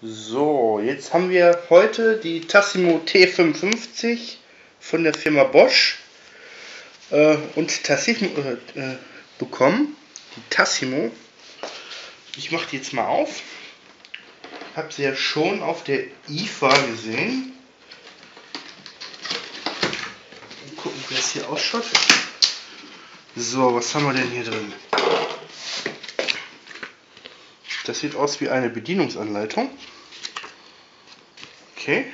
So, jetzt haben wir heute die Tassimo T55 von der Firma Bosch äh, und Tassimo äh, äh, bekommen. Die Tassimo. Ich mache die jetzt mal auf. Habe sie ja schon auf der IFA gesehen. Mal gucken, wie das hier ausschaut. So, was haben wir denn hier drin? Das sieht aus wie eine Bedienungsanleitung. Okay.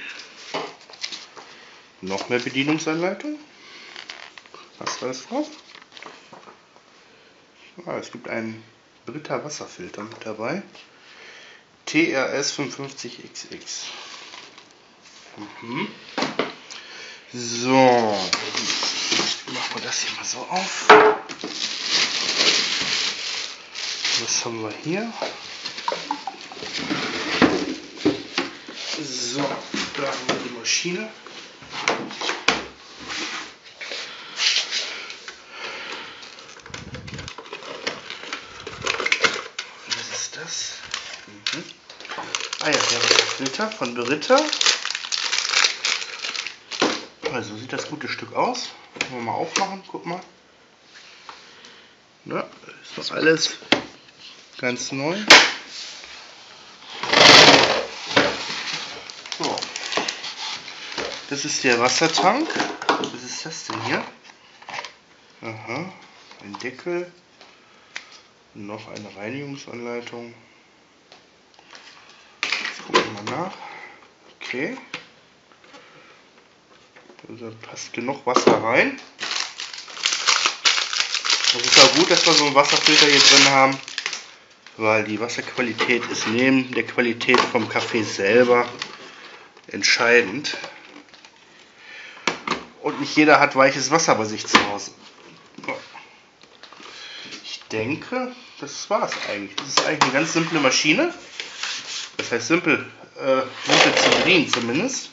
Noch mehr Bedienungsanleitung. Was war das drauf? Ah, es gibt einen Britta Wasserfilter mit dabei. TRS 55XX. Mhm. So. Machen wir das hier mal so auf. Was haben wir hier? So, da haben wir die Maschine. Was ist das? Mhm. Ah ja, der Filter von Beritta. Also sieht das gute Stück aus. Wollen wir mal aufmachen, guck mal. Ja, ist noch alles ganz neu. So. Das ist der Wassertank. Was ist das denn hier? Aha, ein Deckel. Noch eine Reinigungsanleitung. Gucken wir mal nach. Okay. Also passt genug Wasser rein. Das ist ja gut, dass wir so einen Wasserfilter hier drin haben, weil die Wasserqualität ist neben der Qualität vom Kaffee selber entscheidend. Und nicht jeder hat weiches Wasser bei sich zu Hause. Ich denke, das war es eigentlich. Das ist eigentlich eine ganz simple Maschine. Das heißt simpel, äh, simpel zu bedienen zumindest.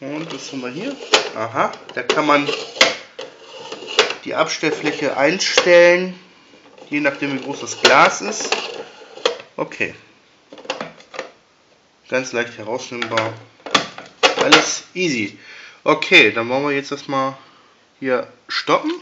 Und was haben wir hier? Aha, da kann man die Abstellfläche einstellen, je nachdem wie groß das Glas ist. Okay. Ganz leicht herausnehmbar. Alles easy. Okay, dann wollen wir jetzt erstmal hier stoppen.